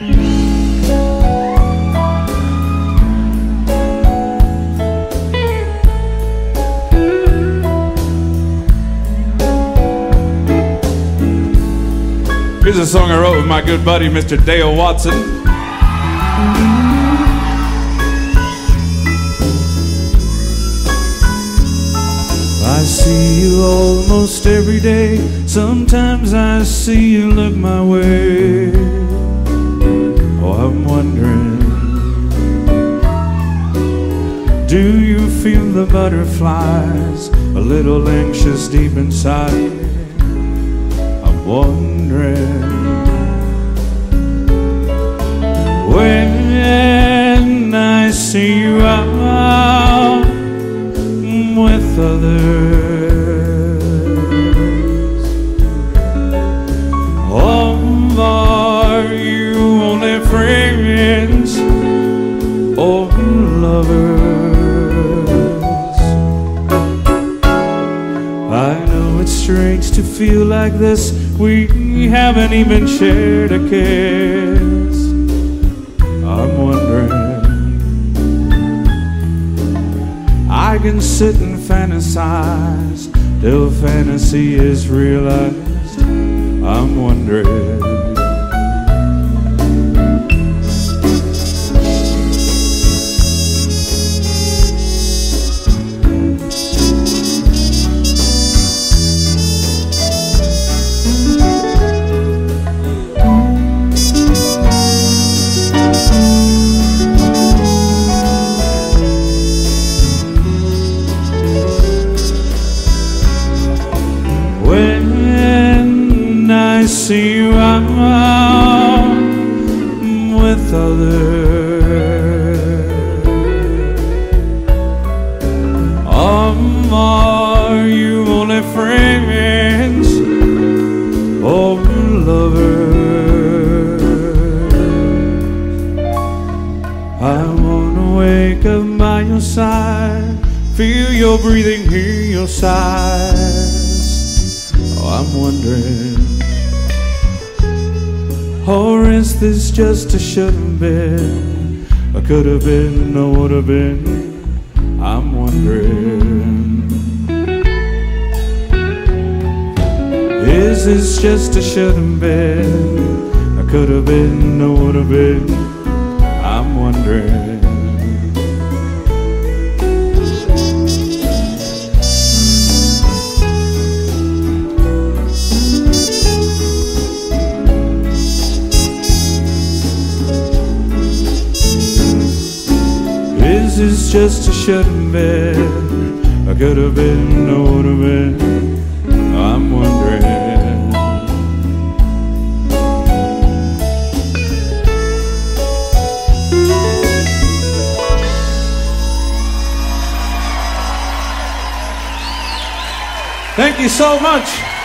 Here's a song I wrote with my good buddy, Mr. Dale Watson. I see you almost every day. Sometimes I see you look my way. The butterflies a little anxious deep inside? I'm wondering when I see you out with others. I know it's strange to feel like this. We haven't even shared a kiss. I'm wondering. I can sit and fantasize till fantasy is realized. I'm wondering. See you out with others, um, are you only friends or lovers? I wanna wake up by your side, feel your breathing, hear your sighs. Oh, I'm wondering, is this just a should have been? I could have been, I would have been. I'm wondering, is this just a should have been? I could have been, I would have been. Is just a have been? I could have been, I would have been. I'm wondering. Thank you so much.